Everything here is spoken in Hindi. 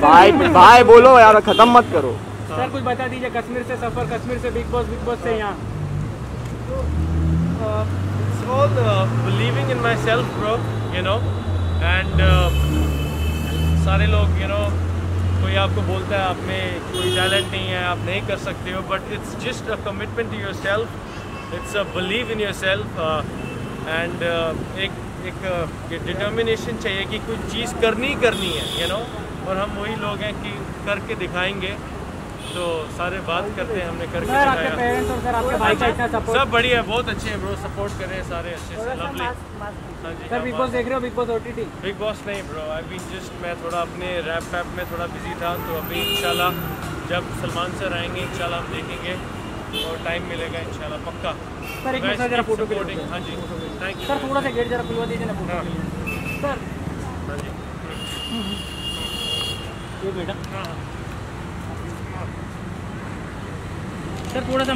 भाई भाई बोलो यार खत्म मत करो सर कुछ बता दीजिए कश्मीर से सफ़र कश्मीर से बिग बॉस बिग बॉस से यहाँ uh, all uh, believing in myself, bro. You know, and uh, सारे लोग you know कोई आपको बोलता है आप में कोई टैलेंट नहीं है आप नहीं कर सकते हो but it's just a commitment to yourself it's a believe in yourself and एक एक डिटर्मिनेशन चाहिए कि कुछ चीज़ करनी ही करनी है यू you नो know? और हम वही लोग हैं कि करके दिखाएँगे। तो सारे बात करते हैं हमने करके सर आपके दिखाया। और आपके भाई का इतना सपोर्ट सब बढ़िया बहुत अच्छे हैं ब्रो सपोर्ट कर रहे हैं सारे अच्छे से लवली हाँ सर बिग बॉस देख रहे हो Bigg Boss OTT Bigg Boss नहीं ब्रो आई बीन जस्ट मैं थोड़ा अपने रैप वैप में थोड़ा बिज़ी था तो अभी इंशाल्लाह जब सलमान सर आएँगे इंशाल्लाह हम देखेंगे और टाइम मिलेगा इंशाल्लाह पक्का। सर एक मिनट जरा फ़ोटो हाँ जी थैंक यू सर थोड़ा सा गेट जरा खुलवा दीजिए ना फ़ोटो हाँ। सर हाँ जी ये बेटा। हाँ सर थोड़ा सा